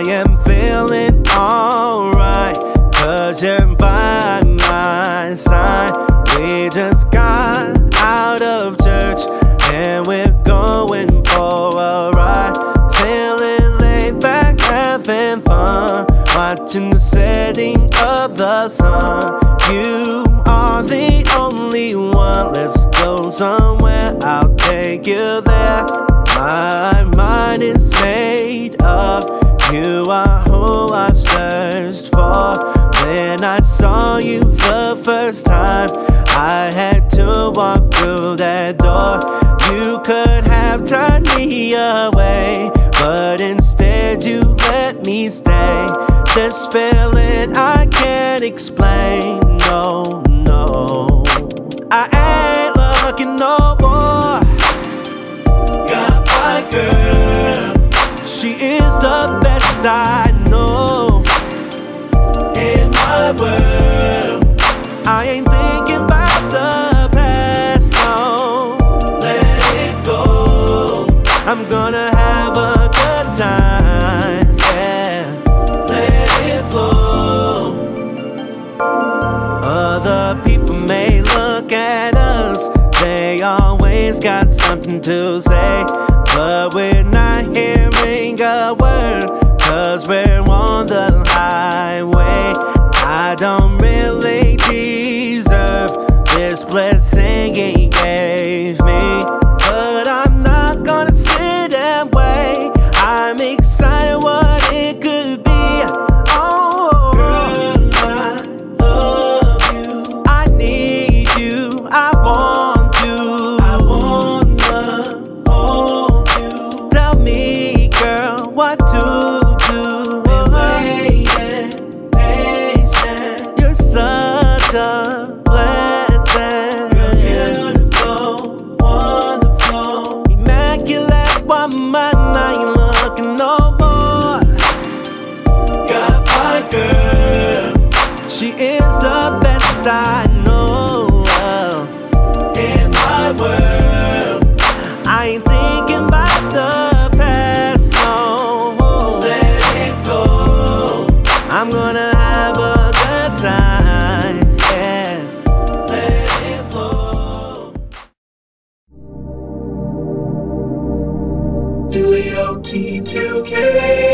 I am feeling alright. Cause you're by my side. We just got out of church and we're going for a ride. Feeling laid back, having fun. Watching the setting of the sun. You are the only one. Let's go somewhere, I'll take you there. First time, I had to walk through that door. You could have turned me away, but instead you let me stay. This feeling I can't explain. No, no. I ain't looking no more. Got my girl. She is the best I know in my world. I ain't thinking about the past, no. Let it go. I'm gonna have a good time, yeah. Let it flow. Other people may look at us, they always got something to say. Thinking about the past, no. Let it go. I'm gonna have a good time, yeah. Let it flow. Dillio T2K